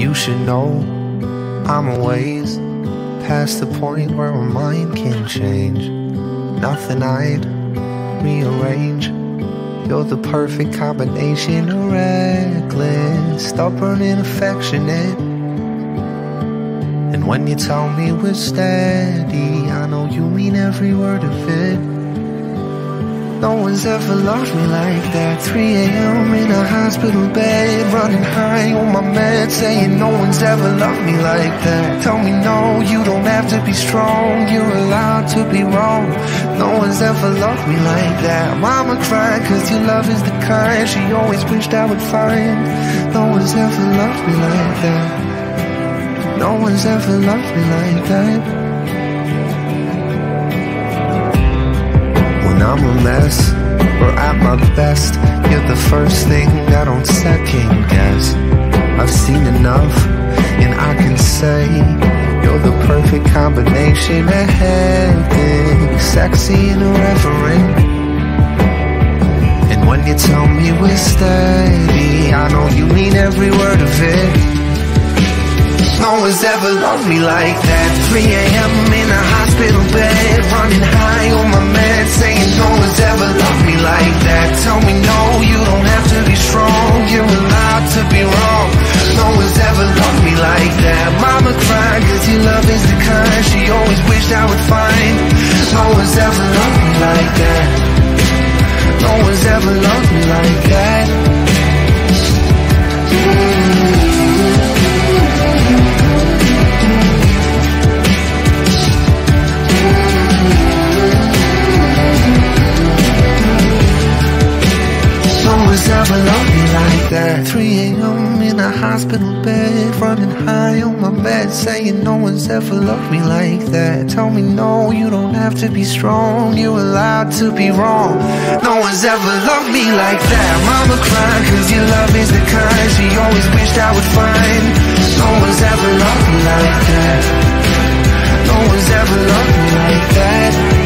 You should know I'm a ways past the point where my mind can change. Nothing I'd rearrange. You're the perfect combination of reckless, stubborn, and affectionate. And when you tell me we're steady, I know you mean every word of it. No one's ever loved me like that. 3 a.m. in a hospital bed Running high on my meds Saying no one's ever loved me like that. Tell me no, you don't have to be strong. You're allowed to be wrong. No one's ever loved me like that. Mama cried cause your love is the kind She always wished I would find. No one's ever loved me like that. No one's ever loved me like that I'm a mess or at my best You're the first thing I don't second guess. I've seen enough and I can say You're the perfect combination of hectic, sexy and irreverent. And when you tell me we're steady I know you mean every word of it no one's ever loved me like that. 3 a.m. in a hospital bed Running high on my meds Saying no one's ever loved me like that. Tell me no, you don't have to be strong. You're allowed to be wrong. No one's ever loved me like that. Mama cried cause your love is the kind She always wished I would find. No one's ever loved me like that. No one's ever loved me like that No one's ever loved me like that. 3 a.m. in a hospital bed Running high on my bed Saying no one's ever loved me like that. Tell me no, you don't have to be strong. You're allowed to be wrong. No one's ever loved me like that. Mama cried cause your love is the kind She always wished I would find. No one's ever loved me like that. No one's ever loved me like that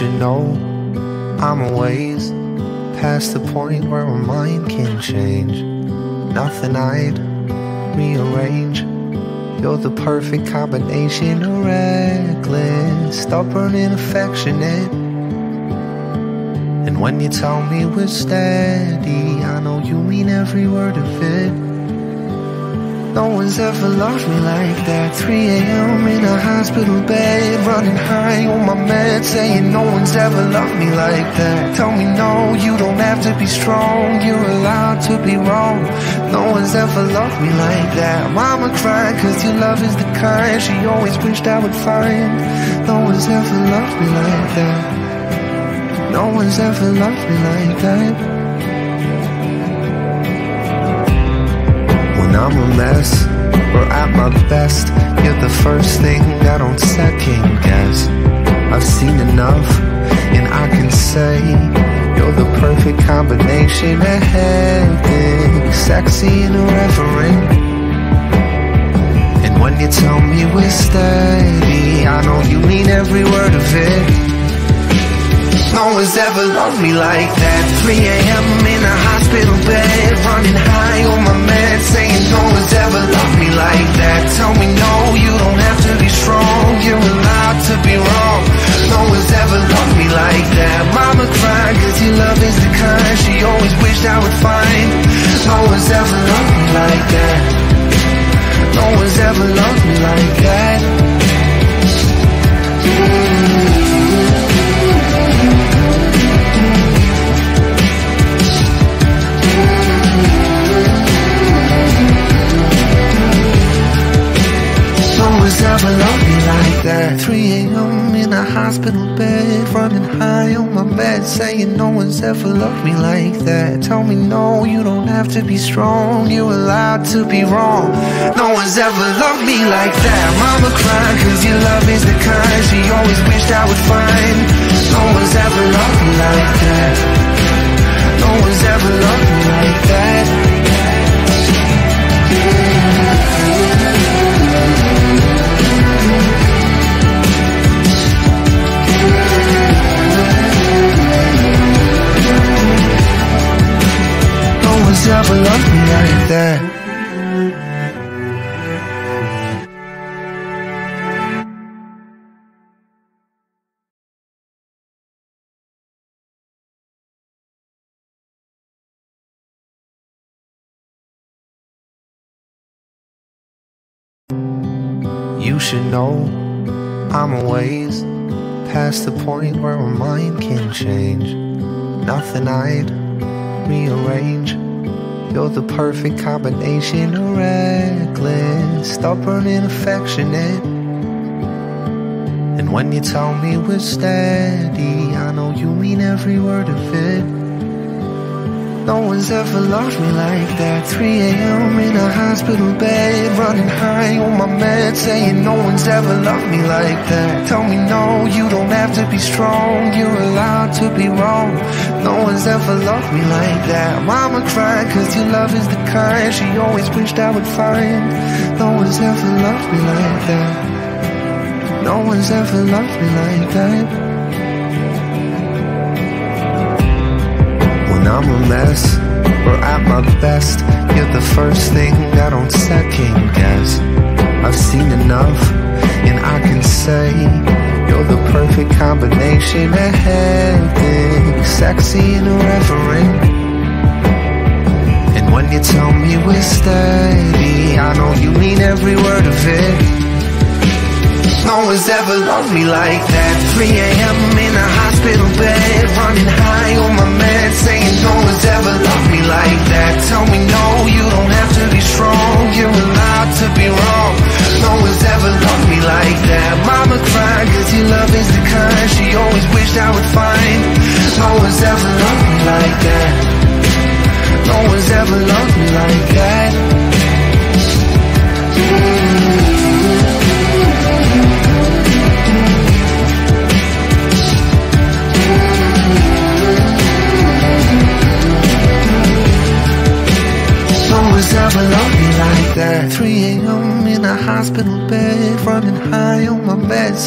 should know I'm a ways past the point where my mind can change. Nothing I'd rearrange. You're the perfect combination of reckless, stubborn, and affectionate. And when you tell me we're steady, I know you mean every word of it. No one's ever loved me like that. 3 a.m. in a hospital bed Running high on my meds Saying no one's ever loved me like that. Tell me no, you don't have to be strong. You're allowed to be wrong. No one's ever loved me like that. Mama cried cause your love is the kind She always wished I would find. No one's ever loved me like that. No one's ever loved me like that I'm a mess. Or at my best. You're the first thing I don't second guess. I've seen enough and I can say You're the perfect combination of hectic, sexy and irreverent one's ever loved me like that. 3 a.m. in a hospital bed Running high on my meds Saying no one's ever loved me like that. Tell me no, you don't have to be strong. You're allowed to be wrong. No one's ever loved me like that. Mama cried cause your love is the kind She always wished I would find. No one's ever loved me like that. No one's ever loved me like that No one's ever loved me like that 3 a.m. in a hospital bed Running high on my bed saying no one's ever loved me like that. Tell me no, you don't have to be strong, you're allowed to be wrong. No one's ever loved me like that. Mama cried cause your love is the kind she always wished I would find. No one's ever loved me like that. No one's ever loved me like that. Like that. You should know I'm a ways past the point where my mind can change. Nothing I'd rearrange. You're the perfect combination of reckless, stubborn, and affectionate. And when you tell me we're steady, I know you mean every word of it. No one's ever loved me like that. 3 a.m. in a hospital bed, running high on my meds, saying no one's ever loved me like that. Tell me no, you don't have to be strong, you're allowed to be wrong. No one's ever loved me like that. Mama cried cause your love is the kind she always wished I would find. No one's ever loved me like that. No one's ever loved me like that. I'm a mess or at my best, you're the first thing I don't second guess. I've seen enough, and I can say you're the perfect combination of hectic, sexy, and irreverent. And when you tell me we're steady, I know you mean every word of it. No one's ever loved me like that 3 a.m. in a hospital bed Running high on my meds Saying no one's ever loved me like that Tell me no, you don't have to be strong You're allowed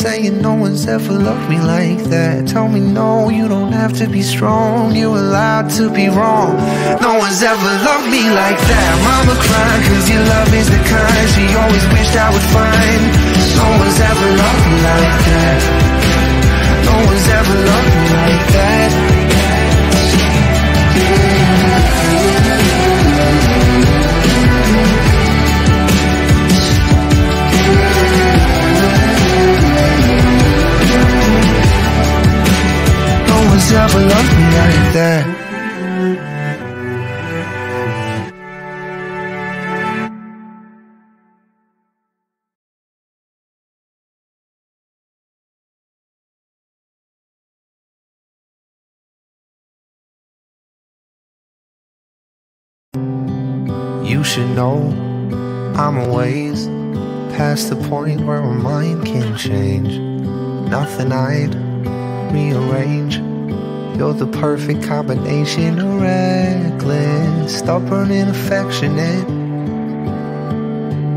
Saying no one's ever loved me like that. Tell me no, you don't have to be strong. You're allowed to be wrong. No one's ever loved me like that. Mama cried cause your love is the kind She always wished I would find. No one's ever loved me like should know I'm a ways past the point where my mind can change. Nothing I'd rearrange. You're the perfect combination of reckless, stubborn, and affectionate.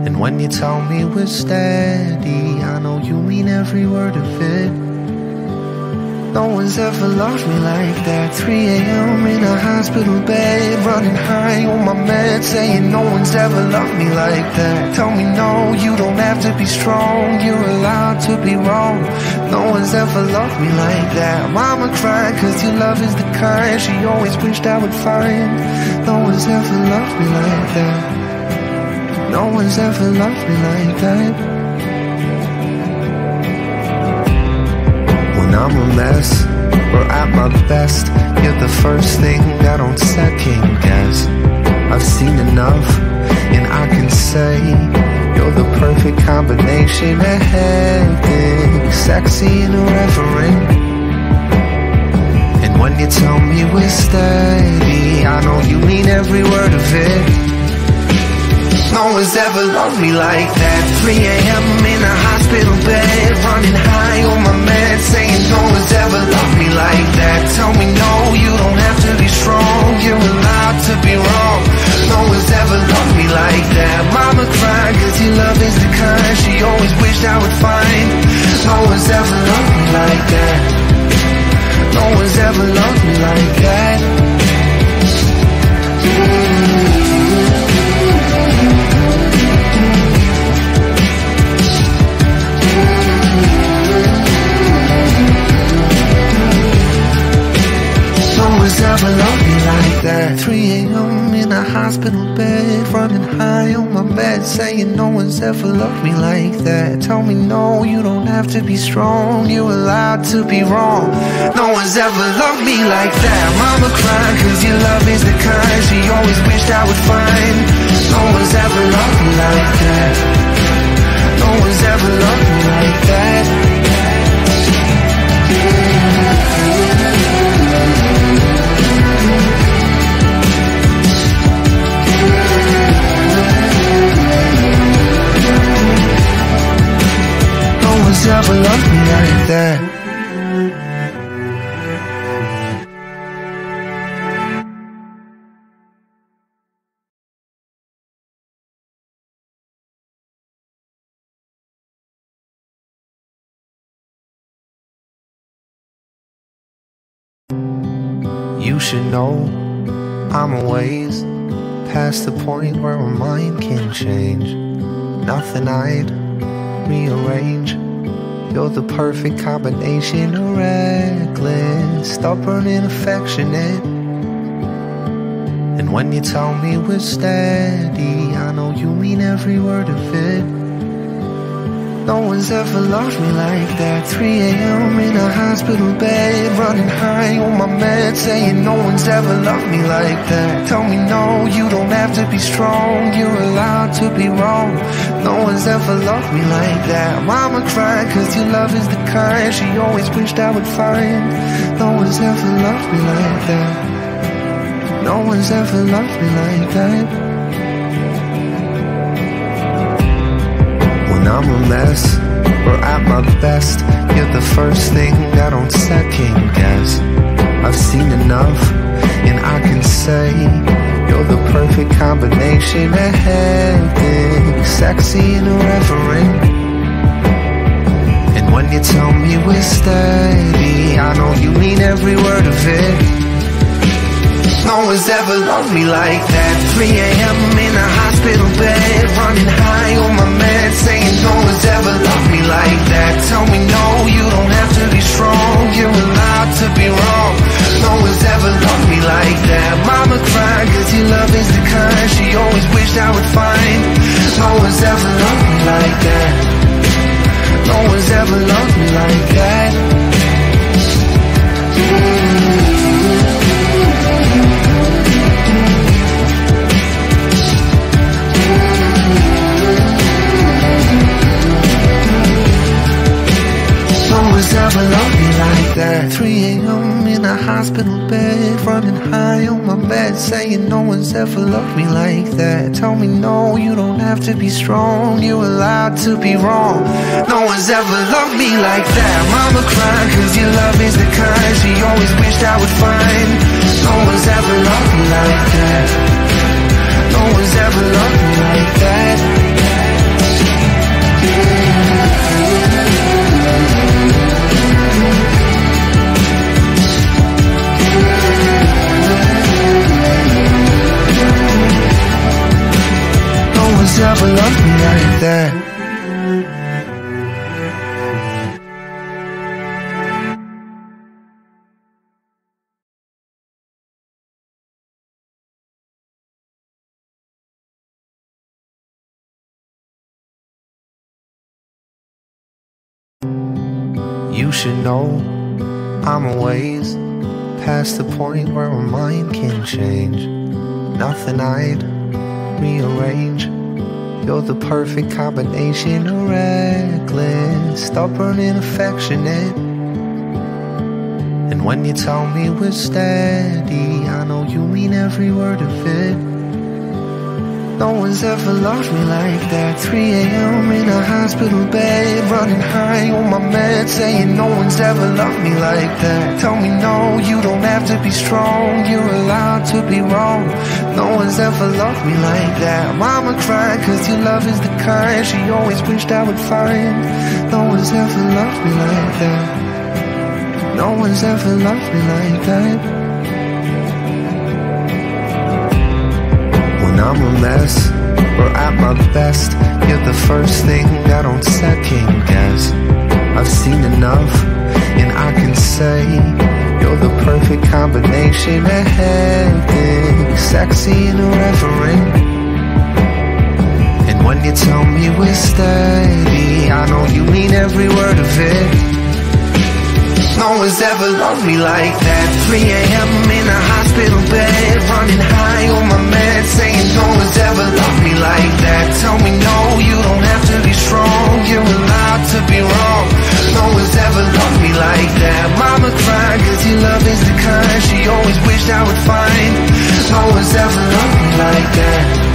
And when you tell me we're steady, I know you mean every word of it. No one's ever loved me like that. 3 a.m. in a hospital bed Running high on my meds Saying no one's ever loved me like that. Tell me no, you don't have to be strong. You're allowed to be wrong. No one's ever loved me like that. Mama cried cause your love is the kind She always wished I would find. No one's ever loved me like that. No one's ever loved me like that I'm a mess or at my best, you're the first thing I don't second guess. I've seen enough, and I can say you're the perfect combination of hectic, sexy, and irreverent. And when you tell me we're steady, I know you mean every word of it. No one's ever loved me like that 3 a.m. in a hospital bed Running high on my meds no one's ever loved me like that. Tell me no, you don't have to be strong. You're allowed to be wrong. No one's ever loved me like that. Mama your love is the kind She always wished I would find. No one's ever loved me like that. No one's ever loved me like that hospital bed Running high on my bed Saying no one's ever loved me like that. Tell me no, you don't have to be strong. You're allowed to be wrong. No one's ever loved me like that. Mama cried cause your love is the kind She always wished I would find. No one's ever loved me like that. No one's ever loved me like that Like ¿eh? that. You should know I'm a ways past the point where my mind can change. Nothing I'd rearrange. You're the perfect combination of reckless, stubborn, and affectionate. And when you tell me we're steady, I know you mean every word of it. No one's ever loved me like that. 3 a.m. in a hospital bed Running high on my meds Saying no one's ever loved me like that. Tell me no, you don't have to be strong. You're allowed to be wrong. No one's ever loved me like that. Mama cried cause your love is the kind She always wished I would find. No one's ever loved me like that. No one's ever loved me like that I'm a mess or at my best, you're the first thing I don't second guess. I've seen enough, and I can say you're the perfect combination of hectic, sexy, and irreverent. And when you tell me we're steady, I know you mean every word of it. No one's ever loved me like that 3 a.m. I would find No one's ever loved me like that. No one's ever loved me like that hospital bed Running high on my bed Saying no one's ever loved me like that. Tell me no, you don't have to be strong. You're allowed to be wrong. No one's ever loved me like that. Mama cried cause your love is the kind She always wished I would find. No one's ever loved me like that. No one's ever loved me like that Loved me like that. You should know I'm a ways past the point where my mind can change. Nothing I'd rearrange. You're the perfect combination of reckless, stubborn, and affectionate. And when you tell me we're steady, I know you mean every word of it. No one's ever loved me like that. 3 a.m. in a hospital bed Running high on my meds Saying no one's ever loved me like that. Tell me no, you don't have to be strong. You're allowed to be wrong. No one's ever loved me like that. Mama cried cause your love is the kind She always wished I would find. No one's ever loved me like that. No one's ever loved me like that at my best. You're the first thing I don't second guess. I've seen enough and I can say You're the perfect combination of hectic Sexy and irreverent. And when you tell me we're steady I know you mean every word of it no one's ever loved me like that. 3 a.m. in a hospital bed Running high on my meds Saying no one's ever loved me like that. Tell me no, you don't have to be strong. You're allowed to be wrong. No one's ever loved me like that. Mama cried cause your love is the kind She always wished I would find. No one's ever loved me like that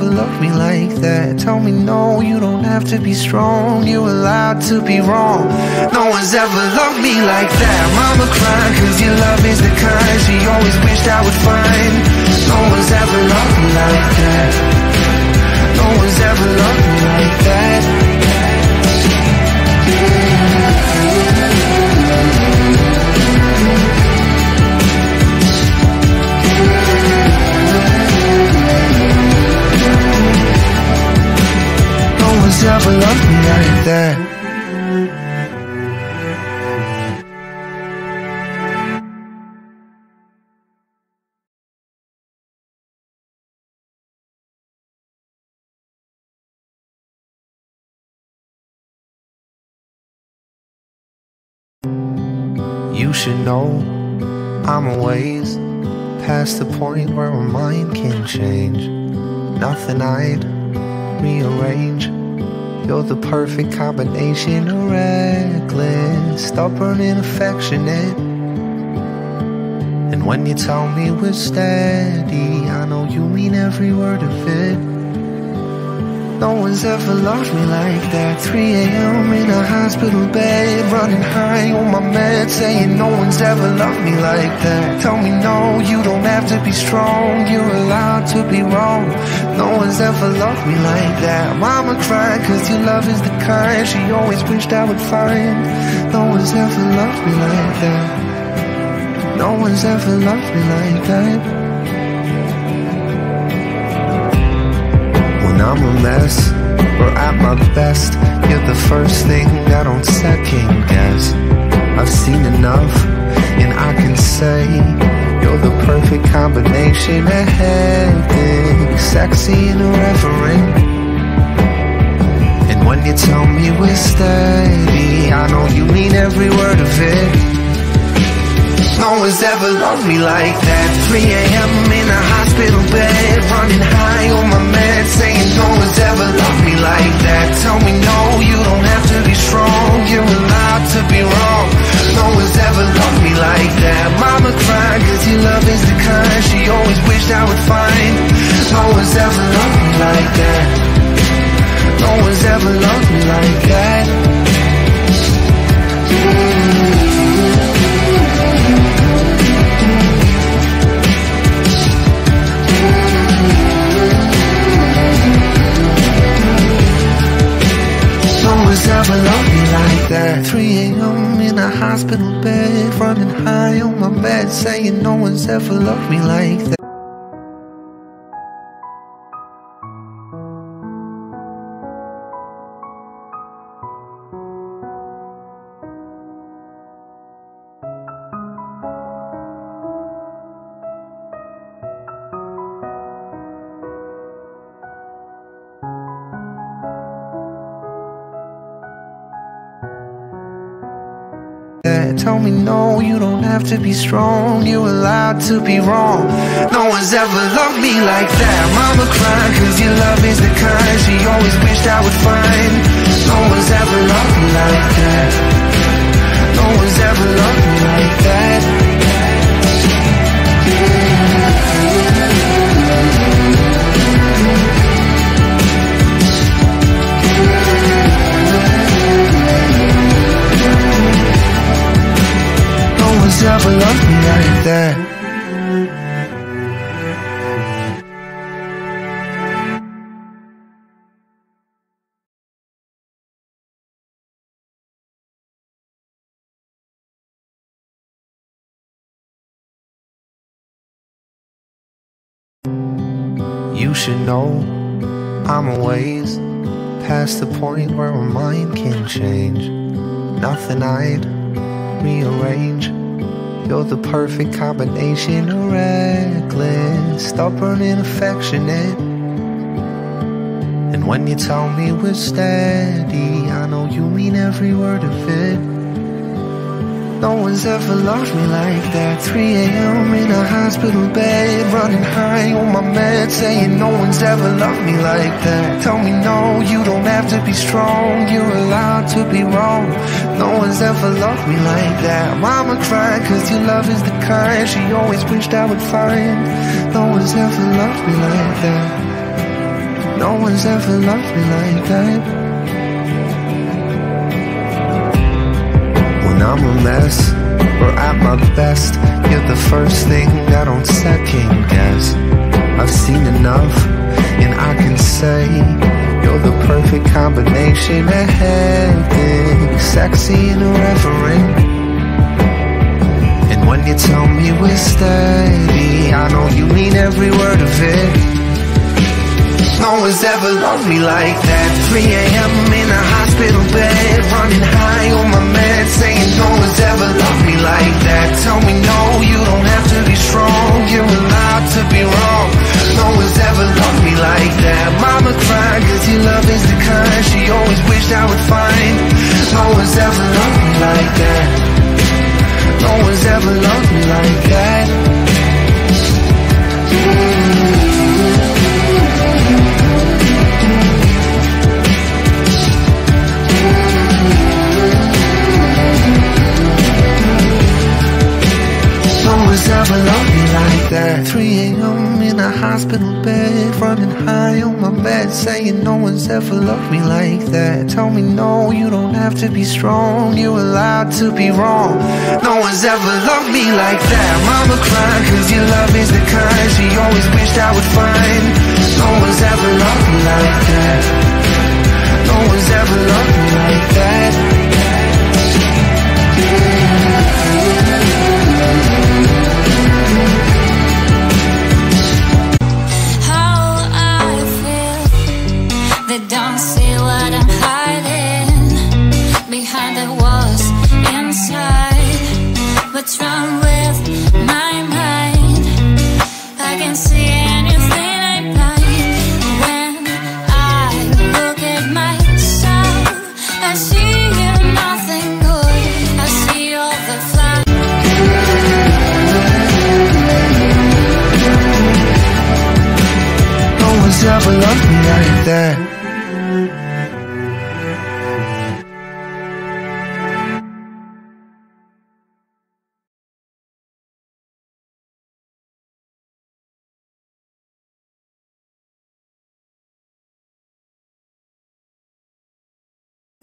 ever loved me like that. Tell me no, you don't have to be strong. You're allowed to be wrong. No one's ever loved me like that. Mama cried cause your love is the kind She always wished I would find. No one's ever loved me like that. No one's ever loved me like that one's ever loved me like that You should know I'm a ways past the point where my mind can change. Nothing I'd rearrange. You're the perfect combination of reckless, stubborn, and affectionate. And when you tell me we're steady, I know you mean every word of it. No one's ever loved me like that. 3 a.m. in a hospital bed Running high on my meds Saying no one's ever loved me like that. Tell me no, you don't have to be strong. You're allowed to be wrong. No one's ever loved me like that. Mama cried cause your love is the kind She always wished I would find. No one's ever loved me like that. No one's ever loved me like that When I'm a mess or at my best You're the first thing I don't second guess. I've seen enough and I can say You're the perfect combination of hectic Sexy and irreverent. And when you tell me we're steady I know you mean every word of it no one's ever loved me like that. 3 a.m. in a hospital bed Running high on my meds Saying no one's ever loved me like that. Tell me no, you don't have to be strong. You're allowed to be wrong. No one's ever loved me like that. Mama cried cause your love is the kind She always wished I would find. No one's ever loved ever loved me like that. Tell me no, you don't have to be strong. You're allowed to be wrong. No one's ever loved me like that. Mama cried cause your love is the kind She always wished I would find. No one's ever loved me like that. No one's ever loved me like that that You should know I'm a ways past the point where my mind can change. Nothing I'd rearrange. You're the perfect combination of reckless, stubborn and affectionate. And when you tell me we're steady, I know you mean every word of it. No one's ever loved me like that. 3 a.m. in a hospital bed Running high on my meds Saying no one's ever loved me like that. Tell me no, you don't have to be strong. You're allowed to be wrong. No one's ever loved me like that. Mama cried cause your love is the kind She always wished I would find. No one's ever loved me like that. No one's ever loved me like that I'm a mess or at my best You're the first thing I don't second guess. I've seen enough and I can say You're the perfect combination of hectic Sexy and irreverent. And when you tell me we're steady I know you mean every word of it no one's ever loved me like that. 3 a.m. in a hospital bed Running high on my meds Saying no one's ever loved me like that. Tell me no, you don't have to be strong. You're allowed to be wrong. No one's ever loved me like that. Mama cried cause your love is the kind She always wished I would find Saying no one's ever loved me like that. Tell me no, you don't have to be strong. You're allowed to be wrong. No one's ever loved me like that. Mama cried cause your love is the kind She always wished I would find. No one's ever loved me like that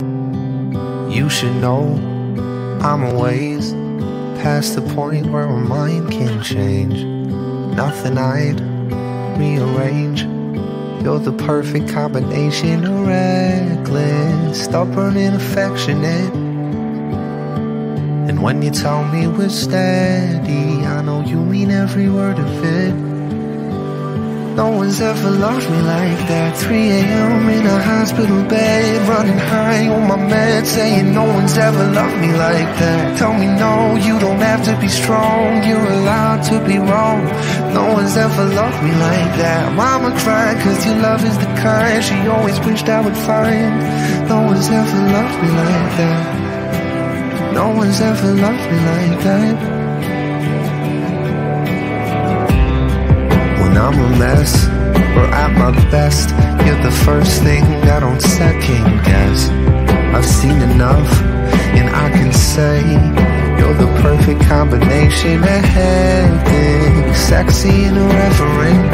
You should know I'm a ways past the point where my mind can change Nothing I'd rearrange you're the perfect combination of reckless, stubborn and affectionate. And when you tell me we're steady, I know you mean every word of it. No one's ever loved me like that. 3 a.m. in a hospital bed Running high on my meds Saying no one's ever loved me like that. Tell me no, you don't have to be strong. You're allowed to be wrong. No one's ever loved me like that. Mama cried cause your love is the kind She always wished I would find. No one's ever loved me like that. No one's ever loved me like that I'm a mess. Or at my best. You're the first thing I don't second guess. I've seen enough and I can say You're the perfect combination of hectic, sexy and irreverent.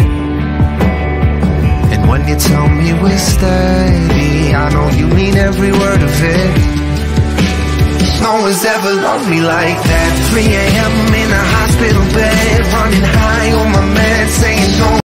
And when you tell me we're steady I know you mean every word of it no one's ever loved me like that. 3am in a hospital bed Running high on my meds Saying no